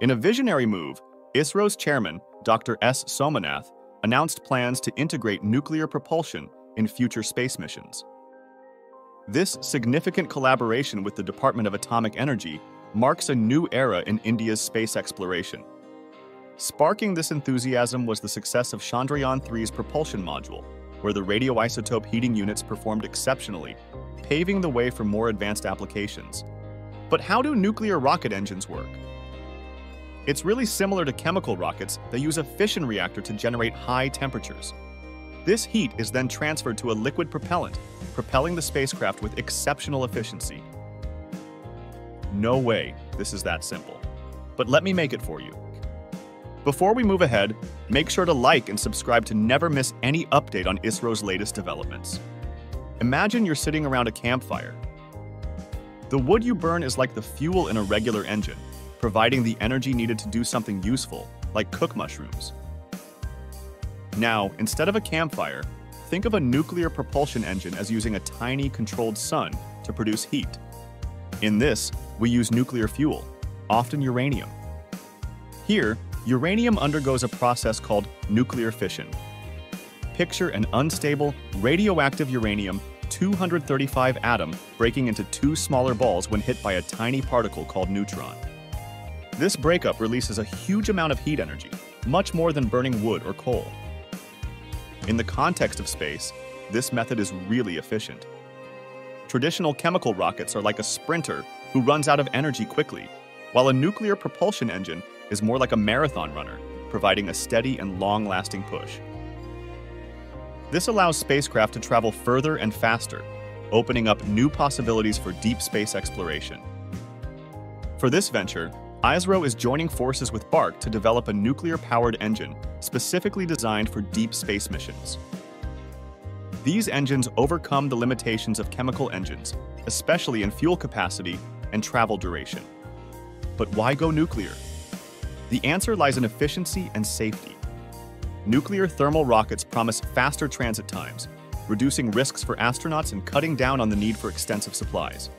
In a visionary move, ISRO's chairman, Dr. S. Somanath, announced plans to integrate nuclear propulsion in future space missions. This significant collaboration with the Department of Atomic Energy marks a new era in India's space exploration. Sparking this enthusiasm was the success of Chandrayaan-3's propulsion module, where the radioisotope heating units performed exceptionally, paving the way for more advanced applications. But how do nuclear rocket engines work? It's really similar to chemical rockets that use a fission reactor to generate high temperatures. This heat is then transferred to a liquid propellant, propelling the spacecraft with exceptional efficiency. No way this is that simple. But let me make it for you. Before we move ahead, make sure to like and subscribe to never miss any update on ISRO's latest developments. Imagine you're sitting around a campfire. The wood you burn is like the fuel in a regular engine, providing the energy needed to do something useful, like cook mushrooms. Now, instead of a campfire, think of a nuclear propulsion engine as using a tiny controlled sun to produce heat. In this, we use nuclear fuel, often uranium. Here, uranium undergoes a process called nuclear fission. Picture an unstable, radioactive uranium 235 atom breaking into two smaller balls when hit by a tiny particle called neutron. This breakup releases a huge amount of heat energy, much more than burning wood or coal. In the context of space, this method is really efficient. Traditional chemical rockets are like a sprinter who runs out of energy quickly, while a nuclear propulsion engine is more like a marathon runner, providing a steady and long-lasting push. This allows spacecraft to travel further and faster, opening up new possibilities for deep space exploration. For this venture, ISRO is joining forces with BARC to develop a nuclear-powered engine specifically designed for deep space missions. These engines overcome the limitations of chemical engines, especially in fuel capacity and travel duration. But why go nuclear? The answer lies in efficiency and safety. Nuclear thermal rockets promise faster transit times, reducing risks for astronauts and cutting down on the need for extensive supplies.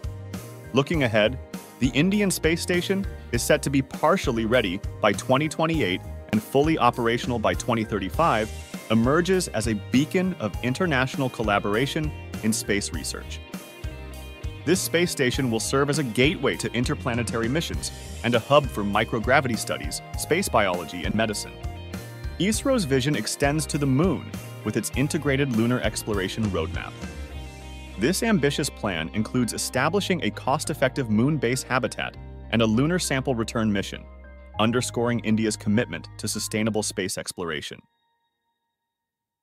Looking ahead, the Indian Space Station is set to be partially ready by 2028 and fully operational by 2035, emerges as a beacon of international collaboration in space research. This space station will serve as a gateway to interplanetary missions and a hub for microgravity studies, space biology, and medicine. ISRO's vision extends to the moon with its integrated lunar exploration roadmap. This ambitious plan includes establishing a cost-effective moon base habitat and a lunar sample return mission, underscoring India's commitment to sustainable space exploration.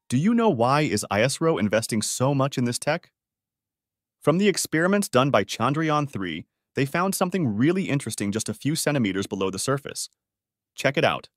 Do you know why is ISRO investing so much in this tech? From the experiments done by Chandrayaan-3, they found something really interesting just a few centimeters below the surface. Check it out.